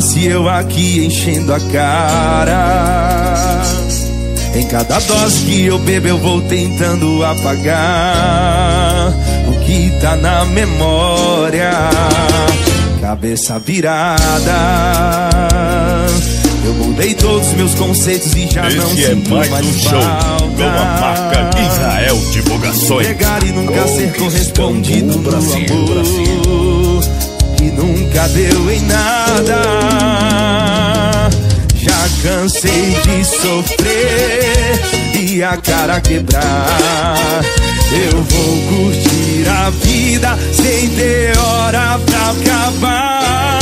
se eu aqui enchendo a cara. Em cada dose que eu bebo eu vou tentando apagar o que tá na memória. Cabeça virada. Eu mudei todos os meus conceitos e já Esse não é sinto mais mais um show com a marca Israel Divulgações. Entregar e nunca ser correspondido o no Brasil, amor Que nunca deu em nada. Já cansei de sofrer e a cara quebrar. Eu vou curtir a vida sem ter hora pra acabar.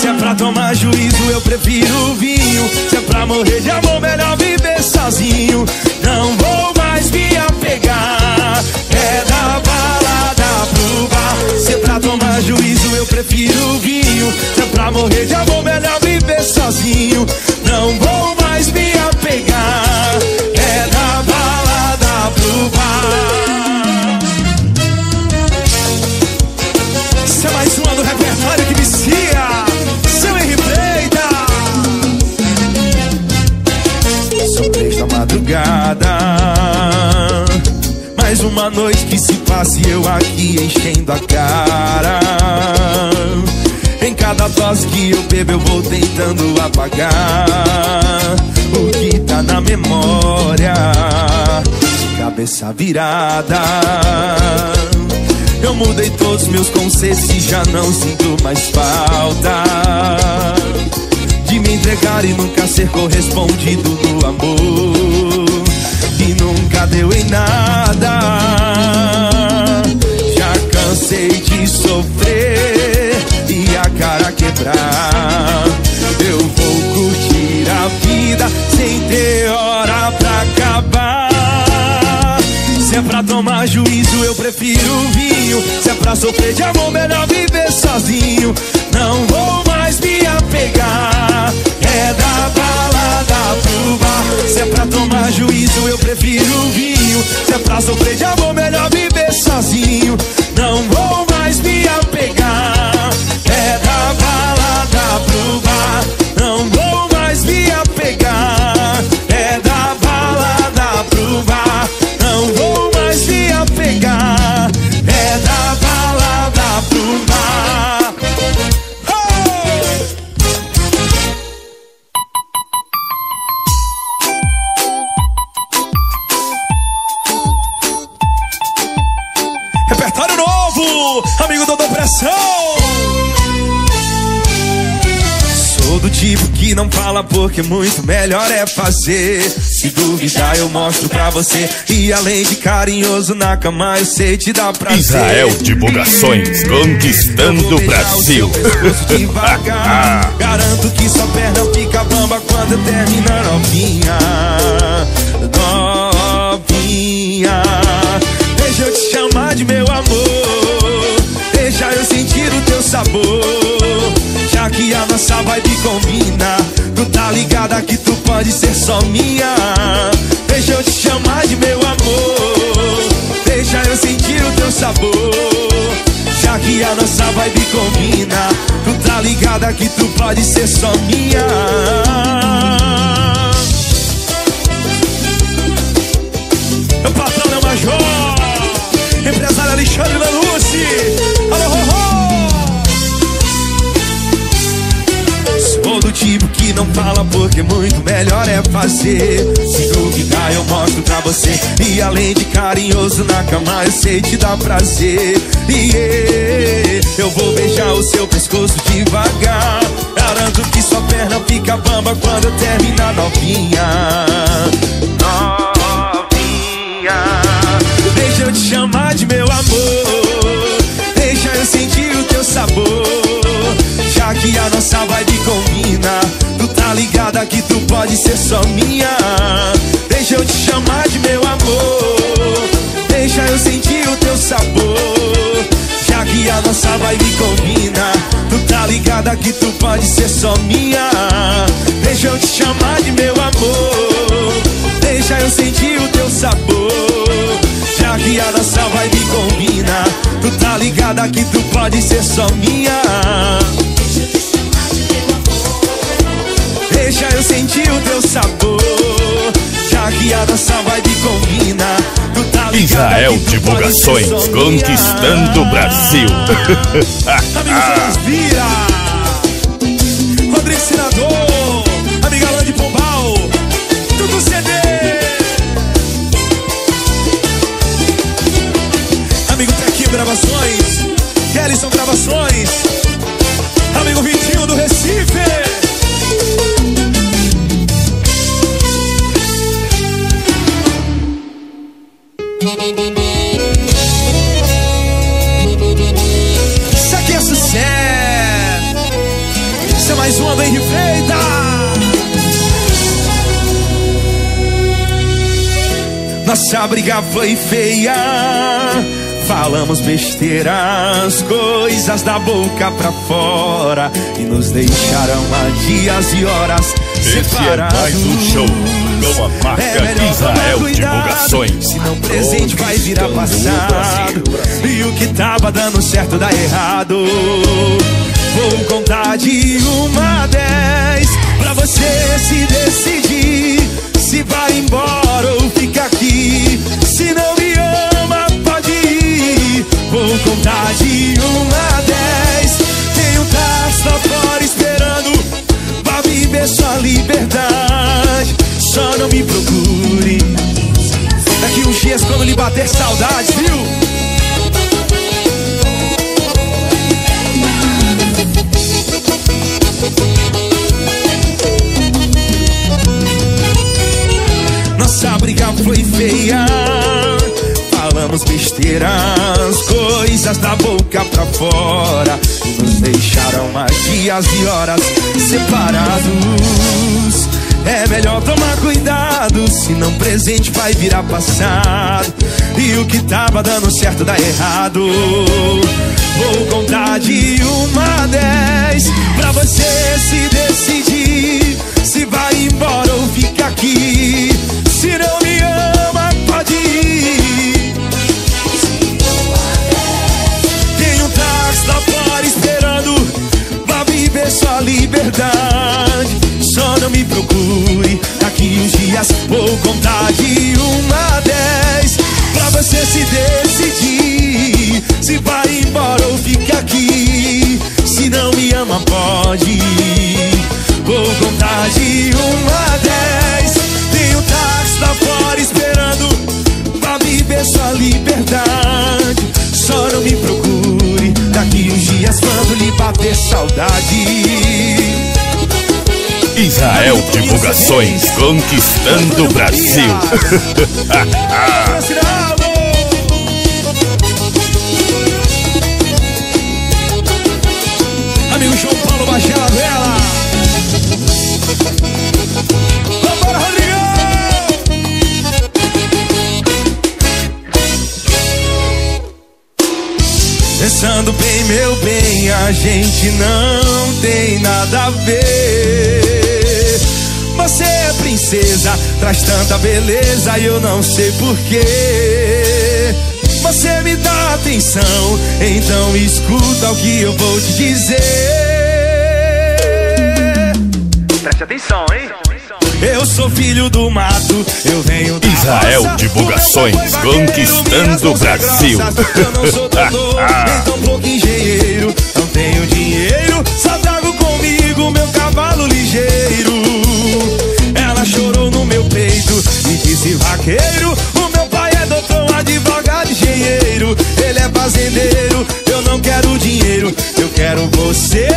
Se é pra tomar juízo eu prefiro vinho. Se é pra morrer de amor melhor viver sozinho virada eu mudei todos os meus conceitos e já não sinto mais falta De me entregar e nunca ser correspondido no amor. E nunca deu em nada. Já cansei de sofrer e a cara quebrar prefiro vinho. Se é pra sofrer de amor, melhor viver sozinho. Não vou mais me apegar. É da balada pro bar. Se é pra tomar juízo, eu prefiro o vinho. Se é pra sofrer de amor, muito melhor é fazer. Se duvidar, eu mostro pra você. E além de carinhoso na cama, eu sei te dar prazer. Israel Divulgações, conquistando o Brasil. Devagar. Garanto que sua perna fica bamba quando termina novinha. Novinha. Deixa eu te chamar de meu amor. Deixa eu sentir o teu sabor. Já que a nossa vibe combina. Tu tá ligada que tu pode ser só minha. Deixa eu te chamar de meu amor. Deixa eu sentir o teu sabor. Já que a nossa vibe combina. Tu tá ligada que tu pode ser só minha. Meu patrão é o Major Empresário Alexandre Lanucci não fala porque muito melhor é fazer. Se duvidar eu mostro pra você. E além de carinhoso na cama eu sei te dar prazer. E eu vou beijar o seu pescoço devagar. Garanto que sua perna fica bamba quando eu terminar novinha. Novinha. Deixa eu te chamar de meu amor. Deixa eu sentir o teu sabor. Já que a nossa vibe combina tá ligada que tu pode ser só minha. Deixa eu te chamar de meu amor. Deixa eu sentir o teu sabor. Já que a nossa vibe combina. Tu tá ligada que tu pode ser só minha. Deixa eu te chamar de meu amor. Deixa eu sentir o teu sabor. Já que a nossa vibe combina. Tu tá ligada que tu pode ser só minha sabor. Já que a nossa vibe combina. Tá Israel Divulgações, conquistando o Brasil. Vira. Rodrigo Foi feia. Falamos besteiras, coisas da boca pra fora e nos deixaram há dias e horas Esse é separados. mais um show com a marca É Israel cuidado, Divulgações. Senão o presente vai virar passado E o que tava dando certo dá errado Vou contar de uma a dez Pra você se decidir Se vai embora ou fica aqui fora. Nos deixaram há dias e horas Separados. É melhor tomar cuidado Senão presente vai virar passado. E o que tava dando certo dá errado. Vou contar de uma a dez Pra você se decidir. Se vai embora ou fica aqui liberdade Só não me procure Daqui uns dias. Vou contar de uma a dez Pra você se decidir. Se vai embora ou fica aqui. Se não me ama pode. Vou contar de uma a dez saudade Israel Divulgações, conquistando o Brasil. gente não tem nada a ver. Você é princesa, traz tanta beleza e eu não sei porquê. Você me dá atenção, então escuta o que eu vou te dizer. Preste atenção, hein? Eu sou filho do mato, eu venho da Israel roça. Divulgações, conquistando o Brasil. grossas. Eu não sou doutor, então pouco quero dinheiro. Eu quero você,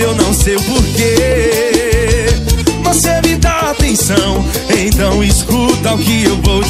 eu não sei o porquê. você me dá atenção. Então escuta o que eu vou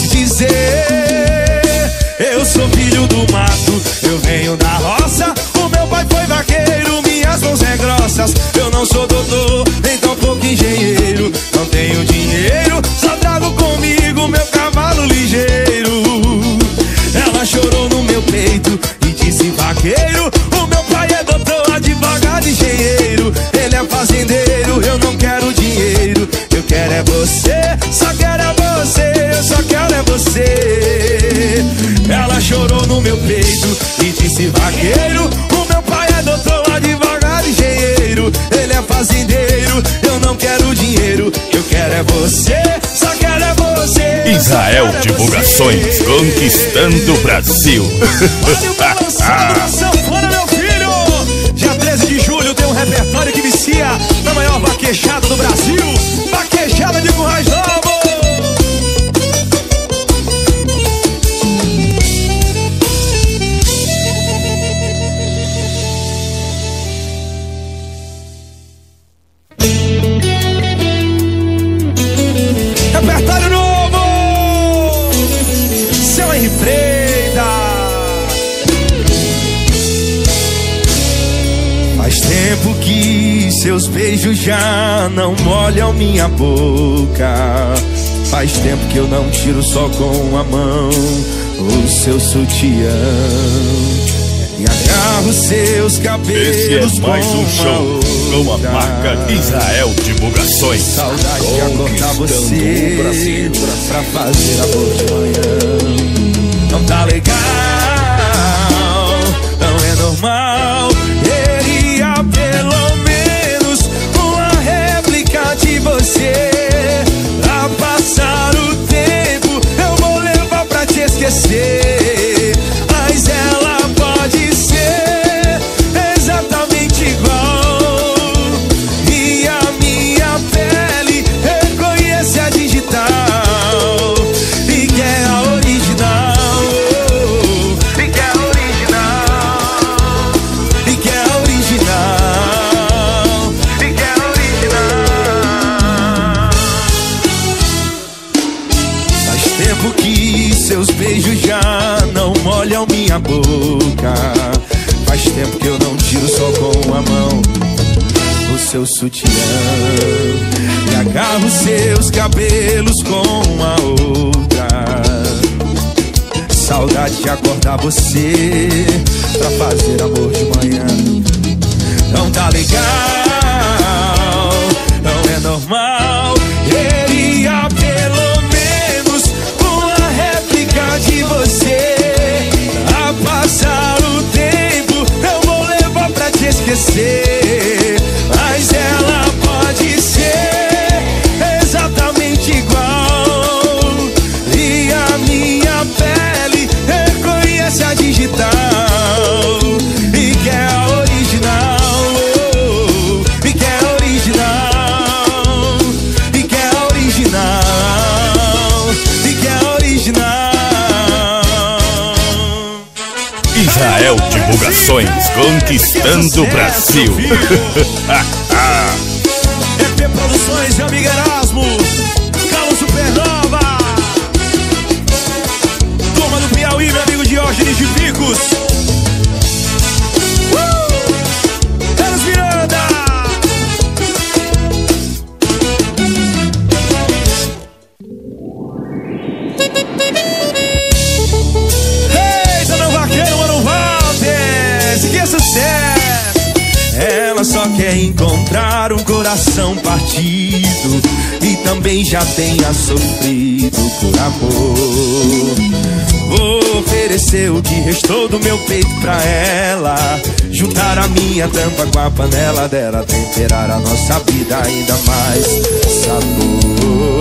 é você, só quero é você. Israel Divulgações, conquistando o Brasil. Olha o meu filho! Dia 13 de julho tem um repertório que vicia na maior vaquejada do Brasil. Não molham minha boca. Faz tempo que eu não tiro só com a mão o seu sutiã. E agarro seus cabelos. Esse é mais um show com a marca Israel Divulgações. Saudade de acordar você o Brasil. pra fazer amor de manhã. Não tá legal, acordar você Pra fazer amor de manhã. Não tá legal Não é normal conquistando o Brasil. EP Produções de amigo Erasmo Galo Supernova Turma do Piauí, meu amigo Diógenes de Picos uh! Carlos Miranda Que é sucesso. Ela só quer encontrar um coração partido E também já tenha sofrido por amor. Vou oferecer o que restou do meu peito pra ela. Juntar a minha tampa com a panela dela Temperar a nossa vida ainda mais sabor.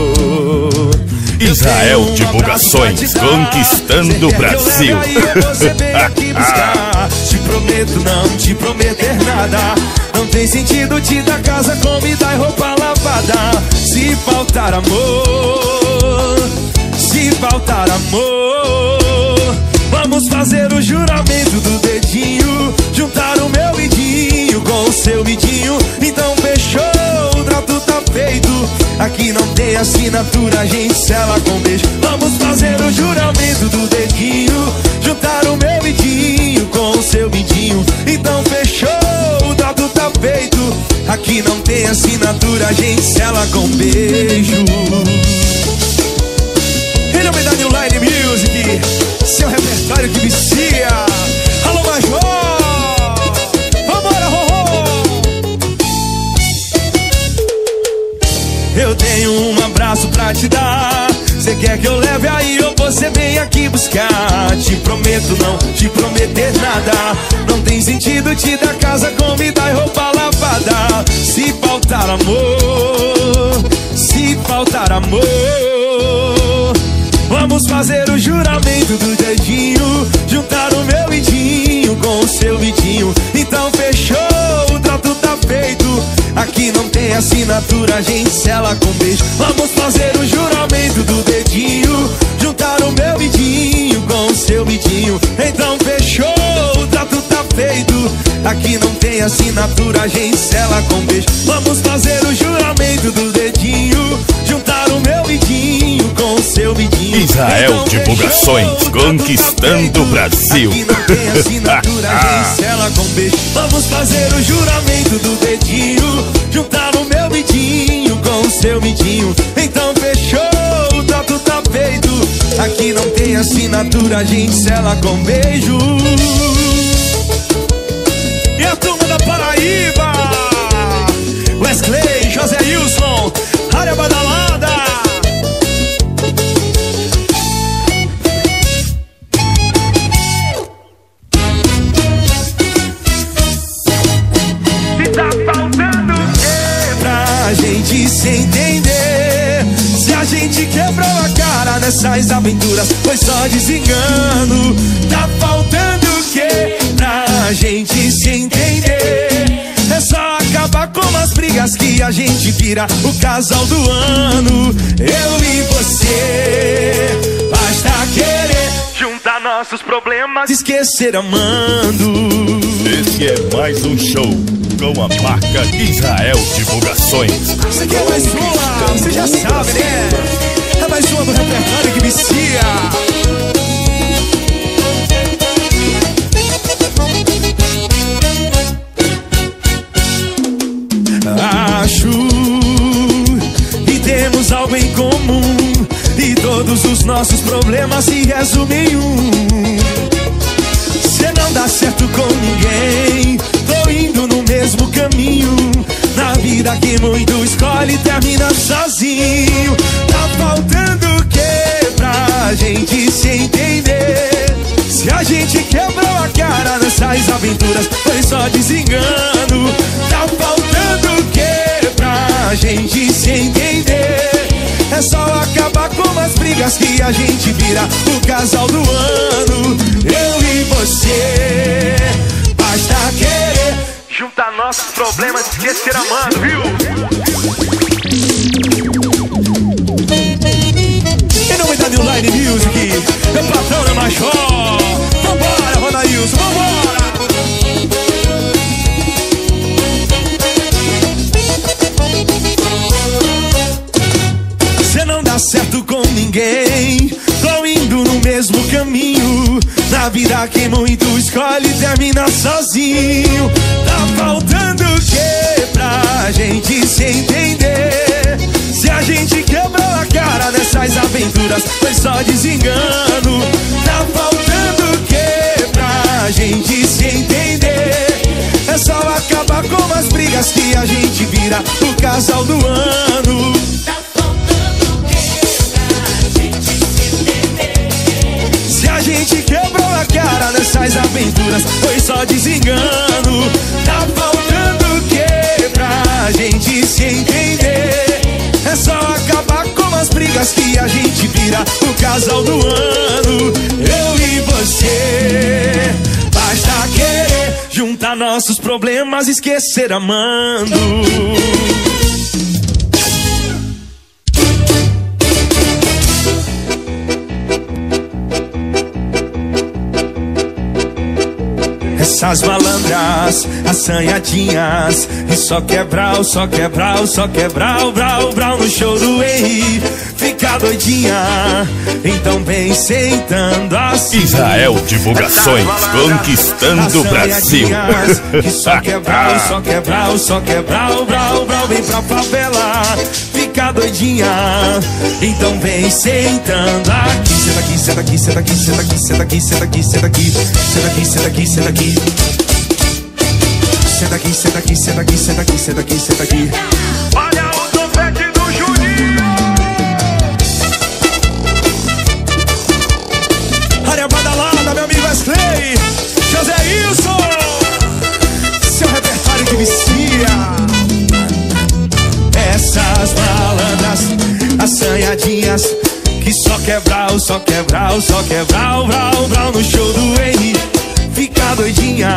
Israel Divulgações, conquistando o Brasil. Aqui. Te prometo não te prometer nada. Não tem sentido te dar casa, comida e roupa lavada. Se faltar amor, se faltar amor, vamos fazer o juramento do dedinho. Juntar o meu midinho com o seu midinho. Então fechou, o trato tá feito. assinatura a gente sela com beijo. Vamos fazer o juramento do dedinho. Juntar o meu vidinho Aqui não tem assinatura, a gente sela com beijo. Em nome da New Line Music, seu repertório que vicia. Alô, Major! Vambora, Rorô! Eu tenho um abraço pra te dar. Você quer que eu leve aí ou você vem aqui buscar? Te prometo não te prometer nada. Não tem sentido te dar casa, comida e roupa lavada. Se faltar amor, se faltar amor. Vamos fazer o juramento do dedinho Juntar o meu vidinho com o seu vidinho Então fechou, o trato tá feito Aqui não tem assinatura, a gente sela com beijo. Vamos fazer o juramento do dedinho. Juntar o meu vidinho com o seu vidinho Então fechou, o trato tá feito. Aqui não tem assinatura, a gente sela com beijo. Vamos fazer o juramento do dedinho Israel Divulgações, conquistando o Brasil. Aqui não tem assinatura, a gente sela com beijo Vamos fazer o juramento do dedinho Juntar o meu vidinho com o seu vidinho Então fechou, o trato tá feito Aqui não tem assinatura, a gente sela com beijo. E a turma da Paraíba? Wesley, José Wilson, área badalada cara nessas aventuras, foi só desengano. Tá faltando o quê pra gente se entender? É só acabar com as brigas que a gente vira o casal do ano. Eu e você, basta querer juntar nossos problemas, esquecer amando. Esse é mais um show com a marca Israel Divulgações. Isso aqui é mais uma, você já sabe, né? Mais uma do repertório que vicia. Acho que temos algo em comum e todos os nossos problemas se resumem em um. Cê não dá certo com ninguém Tô indo no mesmo caminho vida que muito escolhe termina sozinho. Tá faltando o que pra gente se entender? Se a gente quebrou a cara nessas aventuras Foi só desengano. Tá faltando o que pra gente se entender? É só acabar com as brigas que a gente vira o casal do ano. Eu e você, basta querer nossos problemas, esquecer amando, viu? Em nome da New Line Music, meu patrão é Major. Vambora, Ronailson, vambora! Você não dá certo com ninguém. Tô indo no mesmo caminho. Na vida que muito escolhe termina sozinho. Nessas aventuras, foi só desengano. Tá faltando o que pra gente se entender? É só acabar com as brigas que a gente vira o casal do ano. Se a gente quebrou a cara nessas aventuras, foi só desengano. Tá faltando o que pra gente se entender? É só acabar com as brigas que a gente vira o casal do ano. Eu e você, basta querer juntar nossos problemas, esquecer amando. Essas malandras, assanhadinhas E só quebral, só quebral, só quebral Brau, brau no show do Henry. Fica doidinha Então vem sentando assim. Israel Divulgações Conquistando o Brasil. Que só quebral, só quebral, só quebral Brau, brau, vem pra favela Doidinha Então vem sentando aqui Senta aqui, senta aqui, senta aqui, senta aqui, senta aqui, senta aqui, senta aqui Senta aqui, senta aqui, senta aqui Senta aqui, senta aqui, senta aqui, senta aqui, senta aqui, senta aqui Olha o topete do Juninho. Área badalada, meu amigo Wesley José Wilson Seu repertório que vicia assanhadinhas Que só quebral, só quebral, só quebral Brau, brau no show do Henry Fica doidinha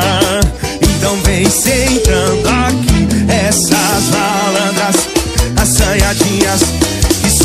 Então vem sentando aqui Essas malandras assanhadinhas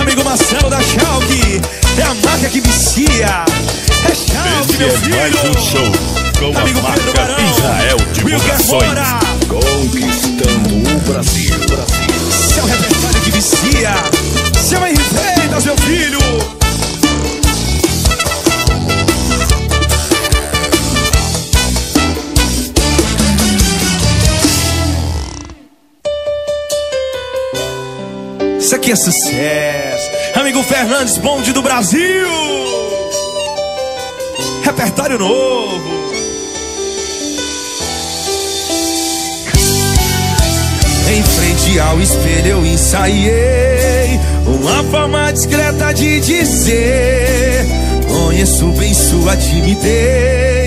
Amigo Marcelo da Schalke, é a marca que vicia. É Schalke, Esse meu é mais um filho. show com a Amigo Pedro marca Barão, Israel Divulgações Conquistando o Brasil seu repertório que vicia. Seu Henrique meu filho. Isso aqui é sucesso. Fernandes Bonde do Brasil. Repertório novo. Em frente ao espelho eu ensaiei uma forma discreta de dizer: Conheço bem sua timidez.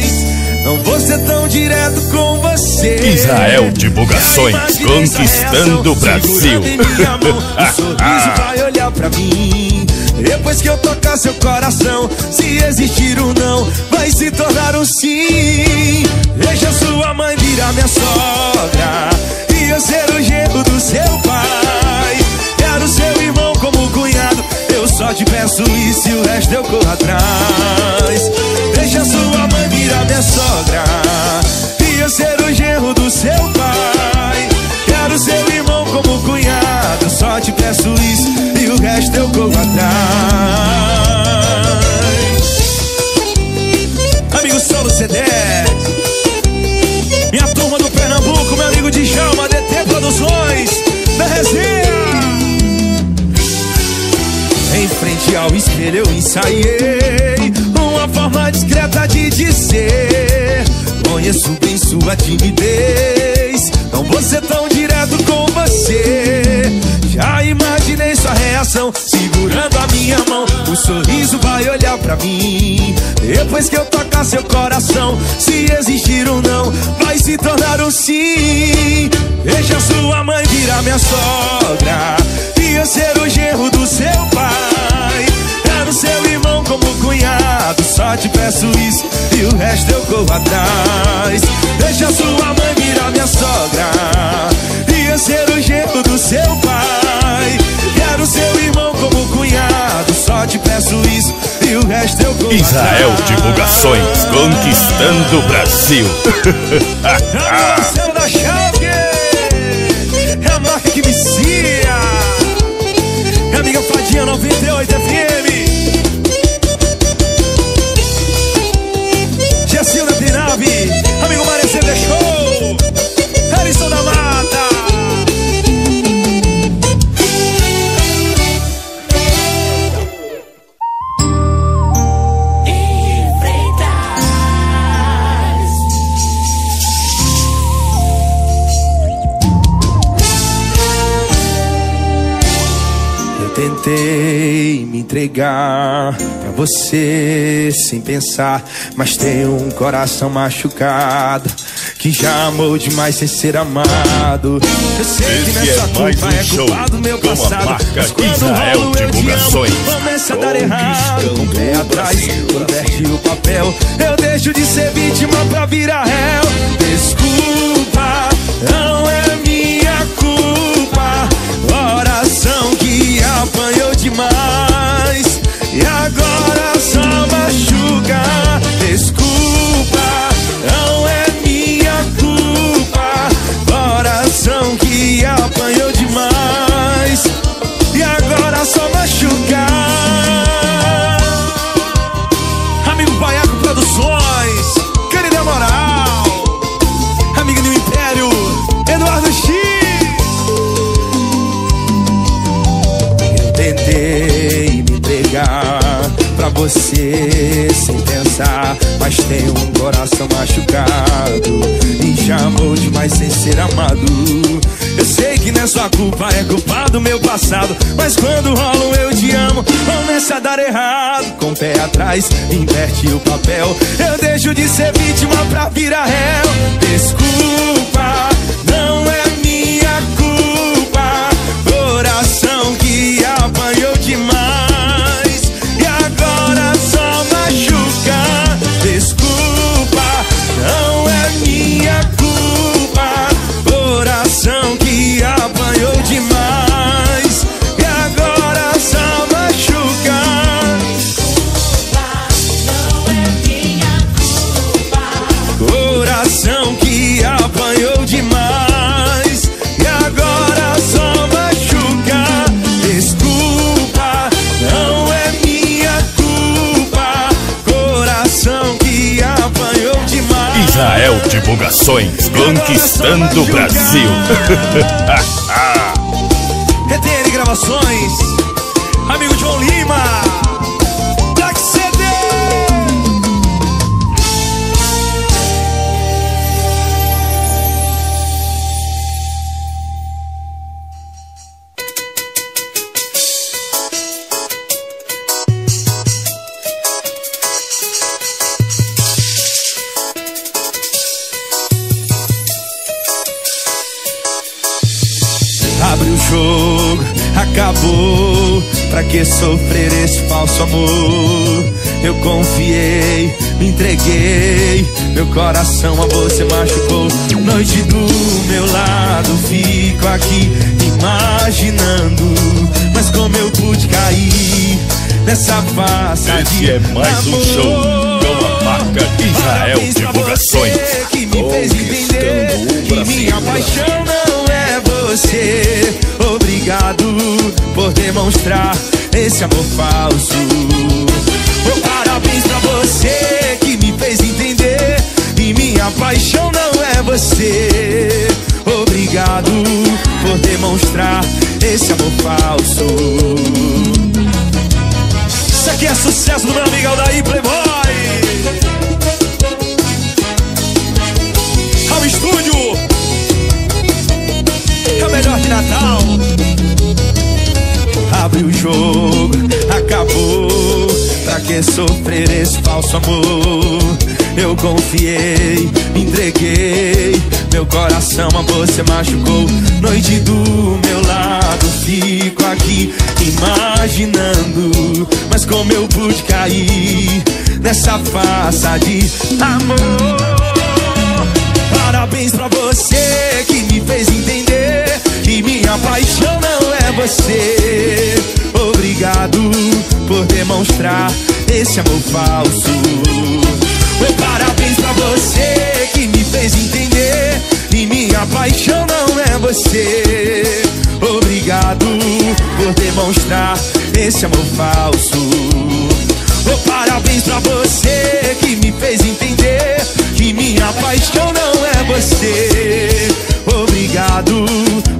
Não vou ser tão direto com você. Israel Divulgações, conquistando o Brasil. minha mão, um sorriso vai olhar pra mim. Depois que eu tocar seu coração, se existir um não, vai se tornar um sim. Deixa sua mãe virar minha sogra e eu ser o genro do seu pai. Quero seu irmão como cunhado, eu só te peço isso e o resto eu corro atrás. Deixa sua mãe virar minha sogra eu ser o genro do seu pai. Quero seu irmão como cunhado, só te peço isso e o resto eu corro atrás. Amigo Solo CD, minha turma do Pernambuco, meu amigo Djalma, DT Produções, da resenha. Em frente ao espelho eu ensaiei Uma forma discreta de dizer Conheço bem sua timidez Não vou ser tão direto com você. Já imaginei sua reação Segurando a minha mão O sorriso vai olhar pra mim. Depois que eu tocar seu coração Se existir um não Vai se tornar um sim. Deixa sua mãe virar minha sogra E eu ser o genro do seu pai cunhado Só te peço isso e o resto eu corro atrás. Deixa sua mãe virar minha sogra E eu ser o genro do seu pai. Quero seu irmão como cunhado Só te peço isso e o resto eu corro Israel atrás. Divulgações Conquistando o Brasil. É da Chave É a marca que vicia. É a amiga Fadinha 98 entregar pra você sem pensar, mas tenho um coração machucado que já amou demais sem ser amado. Eu sei que Esse nessa é culpa um é show culpa do meu passado. marca Mas quando Israel rolo eu te amo, Divulgações. começa a dar errado, com o pé atrás, inverte o papel. Eu deixo passado, mas quando rola um eu te amo, começa a dar errado. Com o pé atrás, inverte o papel. Eu deixo de ser vítima pra virar réu. Desculpa, conquistando o Brasil. jogo, acabou. Pra que sofrer esse falso amor? Eu confiei, me entreguei. Meu coração a você machucou. Noite do meu lado, fico aqui imaginando. Mas como eu pude cair nessa farsa Esse é mais um amor? show com a marca Israel Divulgações. você que me fez entender que minha paixão não é você. Obrigado por demonstrar esse amor falso. Oh, parabéns pra você que me fez entender que minha paixão não é você. Obrigado por demonstrar esse amor falso. Isso aqui é sucesso do meu amigo Aldair Playboy. Que sofrer esse falso amor? Eu confiei, me entreguei. Meu coração a você machucou. Noite do meu lado, fico aqui imaginando. Mas como eu pude cair nessa farsa de amor? Parabéns pra você que me fez entender que minha paixão não é você. Obrigado por demonstrar esse amor falso. Oh, parabéns pra você que me fez entender que minha paixão não é você. Obrigado por demonstrar esse amor falso. Oh, parabéns pra você que me fez entender que minha paixão não é você. Obrigado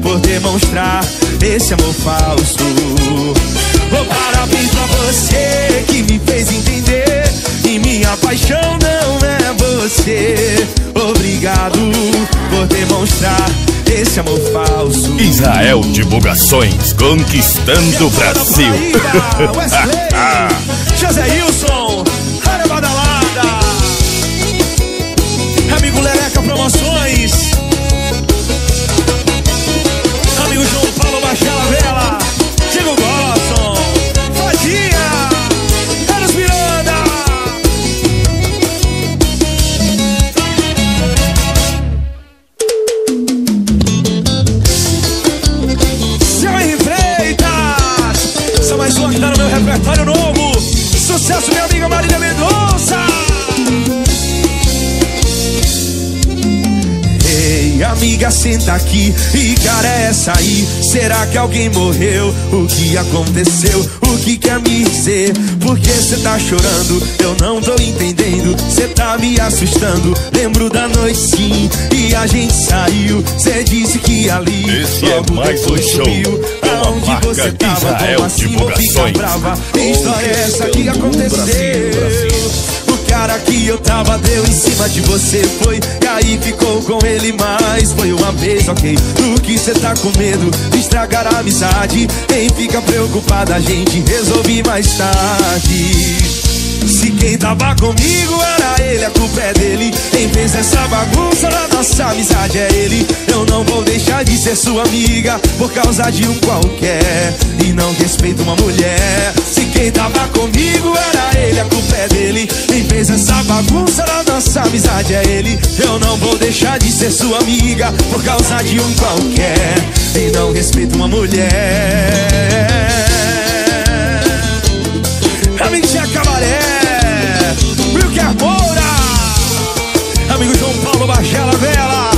por demonstrar esse amor falso. Oh, parabéns pra você que me fez entender que minha paixão não é você. Obrigado por demonstrar desse amor falso. Israel Divulgações, conquistando o Brasil. Paraíba, Wesley, José Wilson, senta aqui e cara é essa aí. Será que alguém morreu? O que aconteceu? O que quer me dizer? Por que cê tá chorando? Eu não tô entendendo. Cê tá me assustando. Lembro da noite sim e a gente saiu. Cê disse que ali Esse é logo mais um depois show sumiu. com a Aonde você tava? Israel Como assim vou ficar brava? Que história é essa que aconteceu? O cara que eu tava deu em cima de você foi. E aí ficou com ele mais Foi uma vez, ok. Do que cê tá com medo de estragar a amizade? Nem fica preocupada, a gente resolve mais tarde se quem tava comigo era ele, a culpa é dele. Quem fez essa bagunça na nossa amizade é ele. Eu não vou deixar de ser sua amiga por causa de um qualquer. E não respeito uma mulher. Se quem tava comigo era ele, a culpa é dele. Quem fez essa bagunça na nossa amizade é ele. Eu não vou deixar de ser sua amiga por causa de um qualquer. E não respeito uma mulher. Amigo Tia Cabaré, Moura, amigo João Paulo Bachela Vela.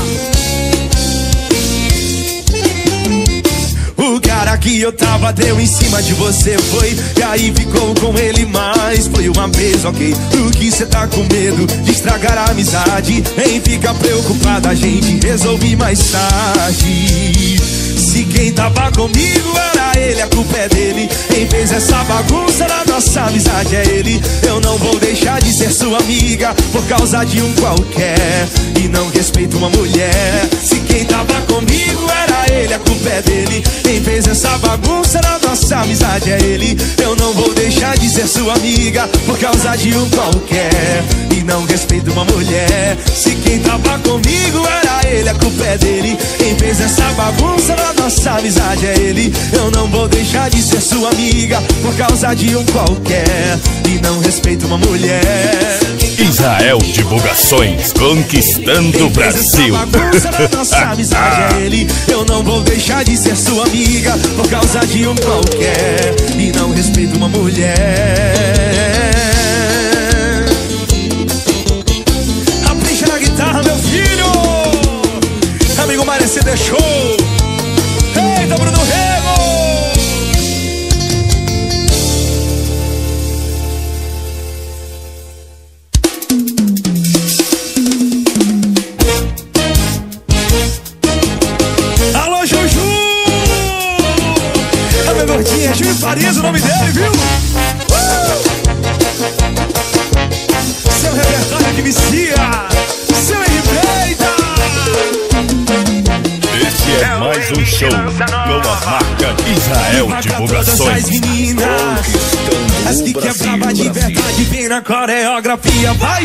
O cara que eu tava deu em cima de você foi. E aí ficou com ele mais. Foi uma vez, ok. Do que cê tá com medo de estragar a amizade? Nem fica preocupada, a gente resolve mais tarde. Se quem tava comigo era ele, a culpa é dele. Quem fez essa bagunça na nossa amizade é ele. Eu não vou deixar de ser sua amiga Por causa de um qualquer. E não respeito uma mulher. Se quem tava comigo era ele, a culpa é dele. Quem fez essa bagunça na nossa amizade é ele. Eu não vou deixar de ser sua amiga Por causa de um qualquer. E não respeito uma mulher. Se quem tava comigo era ele, a culpa é dele. Quem fez essa bagunça na nossa amizade é ele. Eu não vou deixar de ser sua amiga Por causa de um qualquer. E não respeito uma mulher. Israel Divulgações, conquistando o Brasil. bagunça na nossa amizade é ele. Eu não vou deixar de ser sua amiga Por causa de um qualquer E não respeito uma mulher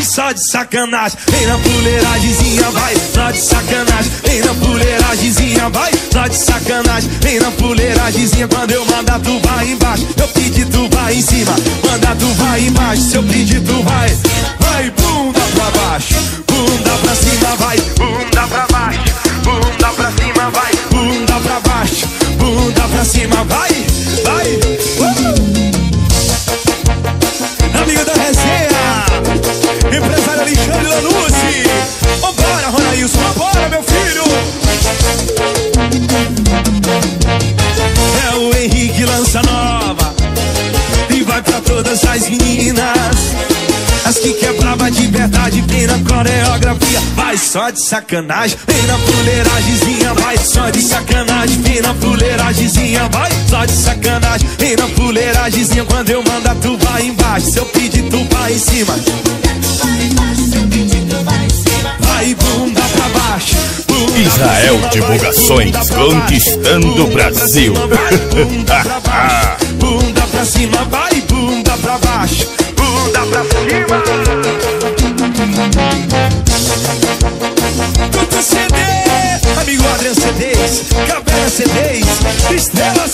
só de sacanagem. Vem na fuleiragemzinha Vai só de sacanagem. Vem na fuleiragemzinha Vai só de sacanagem. Vem na fuleiragemzinha Quando eu mandar tu vai embaixo. Eu pedir tu vai em cima. Manda tu vai embaixo Se eu pedir tu vai. Vai bunda pra baixo Bunda pra cima vai Bunda pra vai só de sacanagem, vem na fuleiragemzinha, vai só de sacanagem, vem na fuleiragemzinha, vai só de sacanagem, vem na fuleiragemzinha, quando eu mandar tu vai embaixo, se eu pedir tu vai em cima, vai bunda pra baixo, bunda pra Israel Divulgações, conquistando o Brasil. Bunda pra baixo, bunda pra cima, vai, bunda pra baixo, Bunda pra cima. CDs, Caverna CDs, Estrela.